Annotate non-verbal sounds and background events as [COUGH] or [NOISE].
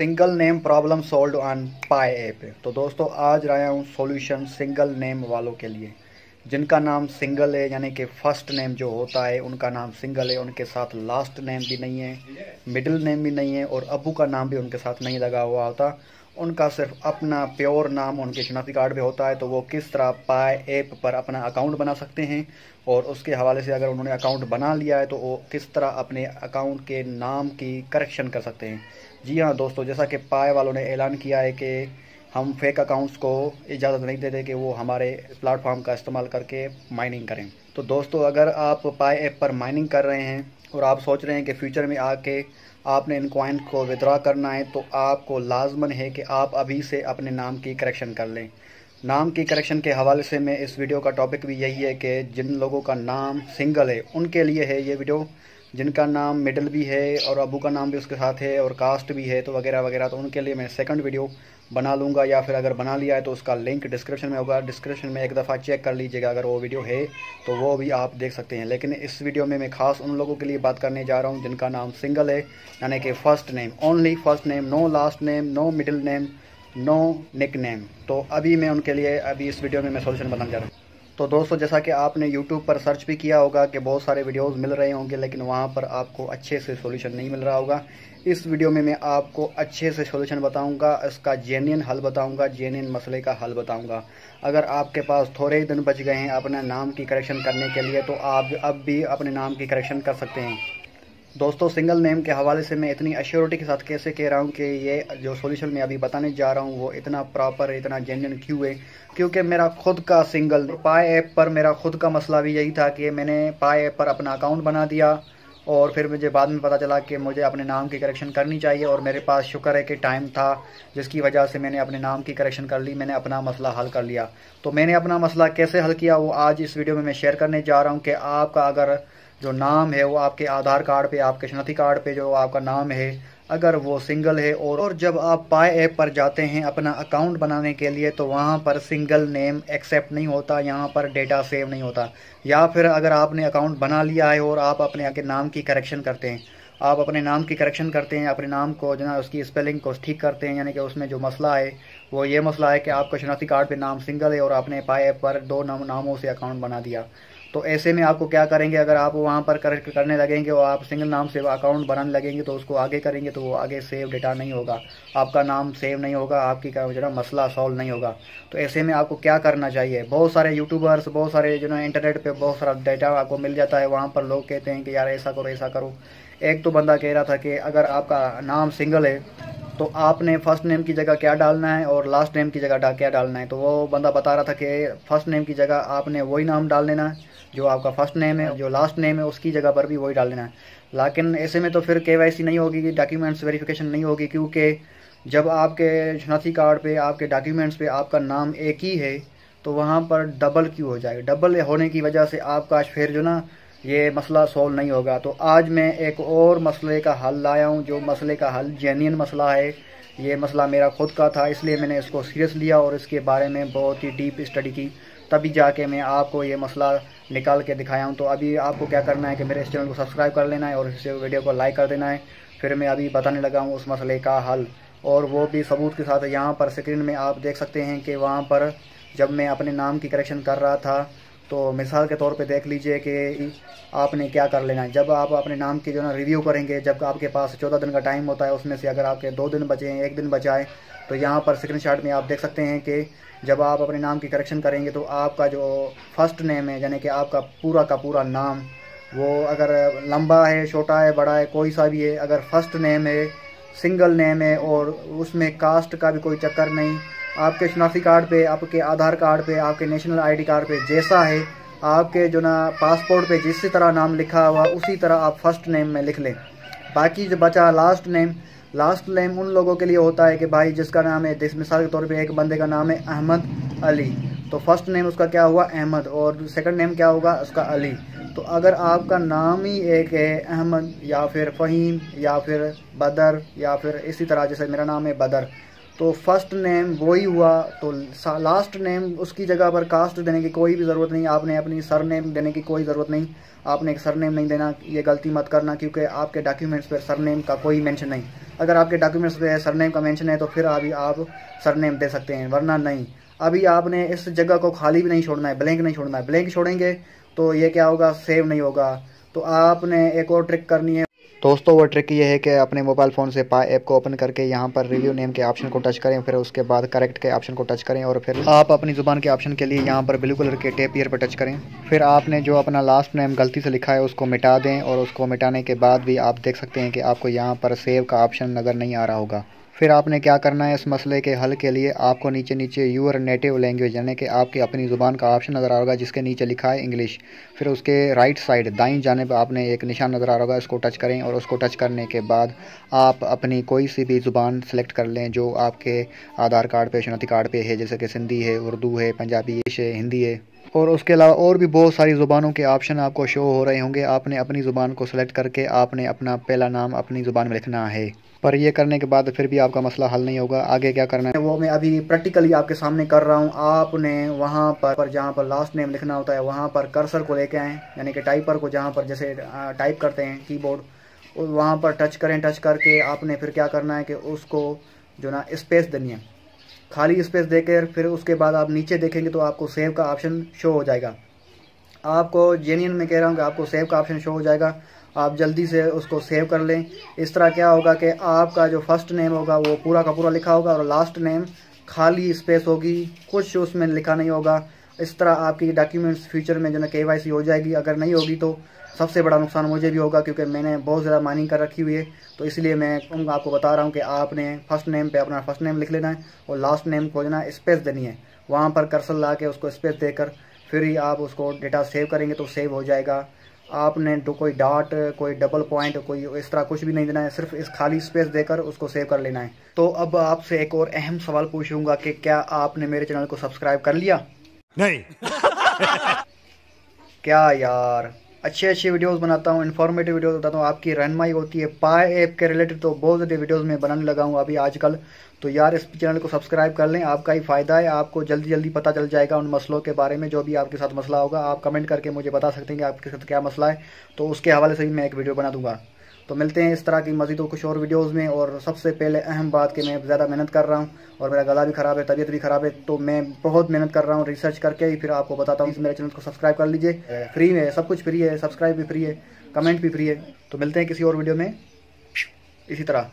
Single name problem solve on Pi app. तो दोस्तों, आज लाया हूँ सॉल्यूशन सिंगल नेम वालों के लिए। जिनका नाम सिंगल है, यानी कि फ़र्स्ट नेम जो होता है, उनका नाम सिंगल है, उनके साथ लास्ट नेम भी नहीं है, मिडिल नेम भी नहीं है, और अबू का नाम भी उनके साथ नहीं लगा हुआ होता। उनका सिर्फ़ अपना प्योर नाम उनके शनाख्ती कार्ड पे होता है तो वो किस तरह पाए ऐप पर अपना अकाउंट बना सकते हैं? और उसके हवाले से अगर उन्होंने अकाउंट बना लिया है तो वो किस तरह अपने अकाउंट के नाम की करेक्शन कर सकते हैं? जी हाँ दोस्तों, जैसा कि पाए वालों ने ऐलान किया है कि हम फेक अकाउंट्स को इजाज़त नहीं देते, कि वो हमारे प्लेटफॉर्म का इस्तेमाल करके माइनिंग करें। तो दोस्तों, अगर आप पाए ऐप पर माइनिंग कर रहे हैं और आप सोच रहे हैं कि फ्यूचर में आके आपने इन कॉइन को विद्रा करना है तो आपको लाजमन है कि आप अभी से अपने नाम की करेक्शन कर लें। नाम की करेक्शन के हवाले से मैं इस वीडियो का टॉपिक भी यही है कि जिन लोगों का नाम सिंगल है, उनके लिए है ये वीडियो जिनका नाम मिडल भी है और अबू का नाम भी उसके साथ है और कास्ट भी है तो वगैरह वगैरह तो उनके लिए मैं सेकंड वीडियो बना लूँगा या फिर अगर बना लिया है तो उसका लिंक डिस्क्रिप्शन में होगा। डिस्क्रिप्शन में एक दफ़ा चेक कर लीजिएगा अगर वो वीडियो है तो वो भी आप देख सकते हैं। लेकिन इस वीडियो में मैं खास उन लोगों के लिए बात करने जा रहा हूँ जिनका नाम सिंगल है, यानी कि first name only first name no last name no middle name no nick name तो अभी मैं उनके लिए, अभी इस वीडियो में मैं सोल्यूशन बताने जा रहा हूँ। तो दोस्तों, जैसा कि आपने YouTube पर सर्च भी किया होगा कि बहुत सारे वीडियोस मिल रहे होंगे, लेकिन वहाँ पर आपको अच्छे से सॉल्यूशन नहीं मिल रहा होगा। इस वीडियो में मैं आपको अच्छे से सॉल्यूशन बताऊँगा, इसका जेन्यन हल बताऊँगा जेन्यन मसले का हल बताऊँगा। अगर आपके पास थोड़े ही दिन बच गए हैं अपने नाम की करेक्शन करने के लिए तो आप अब भी अपने नाम की करेक्शन कर सकते हैं। दोस्तों सिंगल नेम के हवाले से मैं इतनी अश्योरिटी के साथ कैसे कह रहा हूँ कि ये जो सॉल्यूशन मैं अभी बताने जा रहा हूँ, वो इतना प्रॉपर इतना जेन्यन क्यों है? क्योंकि मेरा खुद का सिंगल पाए ऐप पर मेरा खुद का मसला भी यही था कि मैंने पाए ऐप पर अपना अकाउंट बना दिया और फिर मुझे बाद में पता चला कि मुझे अपने नाम की करेक्शन करनी चाहिए और मेरे पास शुक्र है कि टाइम था, जिसकी वजह से मैंने अपने नाम की करेक्शन कर ली, मैंने अपना मसला हल कर लिया। तो मैंने अपना मसला कैसे हल किया, वो आज इस वीडियो में मैं शेयर करने जा रहा हूँ कि आपका अगर जो नाम है वो आपके आधार कार्ड पे आपके शनाती कार्ड पे जो आपका नाम है अगर वो सिंगल है और, और जब आप पाए ऐप पर जाते हैं अपना अकाउंट बनाने के लिए तो वहाँ पर सिंगल नेम एक्सेप्ट नहीं होता यहाँ पर डेटा सेव नहीं होता। या फिर अगर आपने अकाउंट बना लिया है और आप अपने आगे नाम की करेक्शन करते हैं आप अपने नाम की करेक्शन करते हैं अपने नाम को जो ना उसकी स्पेलिंग को ठीक करते हैं यानी कि उसमें जो मसला है वो ये मसला है कि आपका शनाती कार्ड पे नाम सिंगल है और आपने पाए ऐप पर दो नाम नामों से अकाउंट बना दिया। तो ऐसे में आपको क्या करेंगे? अगर आप वहाँ पर करेक्ट करने लगेंगे और आप सिंगल नाम से अकाउंट बनाने लगेंगे तो उसको आगे करेंगे तो वो आगे सेव डेटा नहीं होगा। आपका नाम सेव नहीं होगा, आपकी जो है मसला सॉल्व नहीं होगा। तो ऐसे में आपको क्या करना चाहिए? बहुत सारे यूट्यूबर्स बहुत सारे जो है इंटरनेट पर बहुत सारा डेटा आपको मिल जाता है। वहाँ पर लोग कहते हैं कि, यार, ऐसा करो ऐसा करो। एक तो बंदा कह रहा था कि, अगर आपका नाम सिंगल है तो आपने फ़र्स्ट नेम की जगह क्या डालना है और लास्ट नेम की जगह क्या डालना है? तो वो बंदा बता रहा था कि फ़र्स्ट नेम की जगह आपने वही नाम डाल देना है जो आपका फ़र्स्ट नेम है, जो लास्ट नेम है, उसकी जगह पर भी वही डाल देना है। लेकिन ऐसे में तो फिर के नहीं होगी कि डॉक्यूमेंट्स वेरिफिकेशन नहीं होगी, क्योंकि जब आपके शनाती कार्ड पे, आपके डॉक्यूमेंट्स पे आपका नाम एक ही है तो वहाँ पर डबल क्यों हो जाएगा डबल होने की वजह से आपका फिर जो ना, ये मसला सॉल्व नहीं होगा। तो आज मैं एक और मसले का हल लाया हूँ, जो मसले का हल जेन्यन मसला है। ये मसला मेरा खुद का था, इसलिए मैंने इसको सीरियस लिया और इसके बारे में बहुत ही डीप स्टडी की। तभी जाके मैं आपको ये मसला निकाल के दिखाया हूँ। तो अभी आपको क्या करना है कि मेरे इस चैनल को सब्सक्राइब कर लेना है और इस वीडियो को लाइक कर देना है। फिर मैं अभी बताने लगा हूँ उस मसले का हल। और वो भी सबूत के साथ यहाँ पर स्क्रीन में आप देख सकते हैं कि वहाँ पर जब मैं अपने नाम की करेक्शन कर रहा था तो मिसाल के तौर पे देख लीजिए कि आपने क्या कर लेना है। जब आप अपने नाम की जो ना रिव्यू करेंगे, जब आपके पास चौदह दिन का टाइम होता है, उसमें से अगर आपके दो दिन बचे हैं, एक दिन बचाए तो यहाँ पर स्क्रीन में आप देख सकते हैं कि जब आप अपने नाम की करेक्शन करेंगे तो आपका जो फ़र्स्ट नेम है, यानी कि आपका पूरा का पूरा नाम, वो अगर लंबा है, छोटा है, बड़ा है, कोई सा भी है, अगर फ़र्स्ट नेम है सिंगल नेम है, और उसमें कास्ट का भी कोई चक्कर नहीं आपके शनाख्ती कार्ड पे, आपके आधार कार्ड पे, आपके नेशनल आईडी कार्ड पे जैसा है, आपके जो ना पासपोर्ट पे जिस तरह नाम लिखा हुआ, उसी तरह आप फ़र्स्ट नेम में लिख लें। बाकी जो बचा लास्ट नेम लास्ट नेम उन लोगों के लिए होता है कि भाई जिसका नाम है, जिस मिसाल के तौर पे एक बंदे का नाम है अहमद अली। तो फ़र्स्ट नेम उसका क्या हुआ? अहमद। और सेकंड नेम क्या होगा? उसका अली। तो अगर आपका नाम ही एक है अहमद, या फिर फ़हीम, या फिर बदर, या फिर इसी तरह जैसे मेरा नाम है बदर तो फ़र्स्ट नेम वही हुआ तो लास्ट नेम उसकी जगह पर कास्ट देने की कोई भी ज़रूरत नहीं, आपने अपनी सर नेम देने की कोई ज़रूरत नहीं, आपने सर नेम नहीं देना, ये गलती मत करना क्योंकि आपके डॉक्यूमेंट्स पर सर नेम का कोई मेंशन नहीं। अगर आपके डॉक्यूमेंट्स पे सर नेम का मेंशन है तो फिर अभी आप सर नेम दे सकते हैं, वरना नहीं। अभी आपने इस जगह को खाली भी नहीं छोड़ना है ब्लैंक नहीं छोड़ना है। ब्लैंक छोड़ेंगे तो ये क्या होगा? सेव नहीं होगा। तो आपने एक और ट्रिक करनी है। दोस्तों, वो ट्रिक ये है कि अपने मोबाइल फ़ोन से पा ऐप को ओपन करके यहाँ पर रिव्यू नेम के ऑप्शन को टच करें, फिर उसके बाद करेक्ट के ऑप्शन को टच करें और फिर आप अपनी ज़ुबान के ऑप्शन के लिए यहाँ पर ब्लू कलर के टेप ईयर पर टच करें। फिर आपने जो अपना लास्ट नेम गलती से लिखा है, उसको मिटा दें और उसको मिटाने के बाद भी आप देख सकते हैं कि आपको यहाँ पर सेव का ऑप्शन नज़र नहीं आ रहा होगा। फिर आपने क्या करना है इस मसले के हल के लिए? आपको नीचे नीचे यूर नेटिव लैंग्वेज यानी कि आपकी अपनी ज़ुबान का ऑप्शन नज़र आ होगा जिसके नीचे लिखा है इंग्लिश फिर उसके राइट साइड दाई पर आपने एक निशान नज़र आ रहा होगा इसको टच करें और उसको टच करने के बाद आप अपनी कोई सी भी ज़ुबान सेलेक्ट कर लें, जो आपके आधार कार्ड पे शनाती कार्ड पे है, जैसे कि सिंधी है, उर्दू है, पंजाबी है हिंदी है. और उसके अलावा और भी बहुत सारी ज़ुबानों के ऑप्शन आपको शो हो रहे होंगे. आपने अपनी ज़ुबान को सेलेक्ट करके आपने अपना पहला नाम अपनी ज़ुबान में लिखना है. पर ये करने के बाद फिर भी आपका मसला हल नहीं होगा। आगे क्या करना है? वो मैं अभी प्रैक्टिकली आपके सामने कर रहा हूँ। आपने वहाँ पर, पर जहाँ पर लास्ट नेम लिखना होता है वहाँ पर कर्सर को लेके आए। यानी कि टाइपर को जहाँ पर जैसे टाइप करते हैं कीबोर्ड वहाँ पर टच करें टच करके आपने फिर क्या करना है कि उसको जो ना स्पेस देनी है। खाली स्पेस देकर फिर उसके बाद आप नीचे देखेंगे तो आपको सेव का ऑप्शन शो हो जाएगा। आपको जेन्यन में कह रहा हूँ कि आपको सेव का ऑप्शन शो हो जाएगा। आप जल्दी से उसको सेव कर लें। इस तरह क्या होगा कि आपका जो फ़र्स्ट नेम होगा, वो पूरा का पूरा लिखा होगा और लास्ट नेम खाली स्पेस होगी, कुछ उसमें लिखा नहीं होगा। इस तरह आपकी डॉक्यूमेंट्स फ्यूचर में जो है के हो जाएगी। अगर नहीं होगी तो सबसे बड़ा नुकसान मुझे भी होगा क्योंकि मैंने बहुत ज़्यादा माइनिंग कर रखी हुई है। तो इसलिए मैं आपको बता रहा हूँ कि आपने फ़र्स्ट नेम पे अपना फ़र्स्ट नेम लिख लेना है और लास्ट नेम को जो ना स्पेस देनी है। वहाँ पर कर्सल ला के उसको स्पेस देकर फिर ही आप उसको डेटा सेव करेंगे तो सेव हो जाएगा। आपने तो कोई डॉट कोई डबल पॉइंट कोई इस तरह कुछ भी नहीं देना है। सिर्फ़ इस खाली स्पेस देकर उसको सेव कर लेना है। तो अब आपसे एक और अहम सवाल पूछूँगा कि क्या आपने मेरे चैनल को सब्सक्राइब कर लिया? नहीं। [LAUGHS] क्या यार? अच्छे अच्छे वीडियोस बनाता हूँ इन्फॉर्मेटिव वीडियोस बताता हूँ। आपकी रहनमाई होती है पाए ऐप के रिलेटेड तो बहुत ज़्यादा वीडियोस में बनाने लगा हूँ अभी आजकल। तो यार, इस चैनल को सब्सक्राइब कर लें, आपका ही फ़ायदा है। आपको जल्दी जल्दी पता चल जाएगा उन मसलों के बारे में, जो भी आपके साथ मसला होगा। आप कमेंट करके मुझे बता सकते हैं कि आपके साथ क्या मसला है। तो उसके हवाले से भी मैं एक वीडियो बना दूँगा। तो मिलते हैं इस तरह की मजीदों कुछ और वीडियोज़ में और सबसे पहले अहम बात कि मैं ज़्यादा मेहनत कर रहा हूँ और मेरा गला भी ख़राब है, तबीयत भी ख़राब है तो मैं बहुत मेहनत कर रहा हूँ रिसर्च करके ही फिर आपको बताता हूँ। मेरे चैनल को सब्सक्राइब कर लीजिए। फ्री में सब कुछ फ्री है सब्सक्राइब भी फ्री है कमेंट भी फ्री है। तो मिलते हैं किसी और वीडियो में। इसी तरह।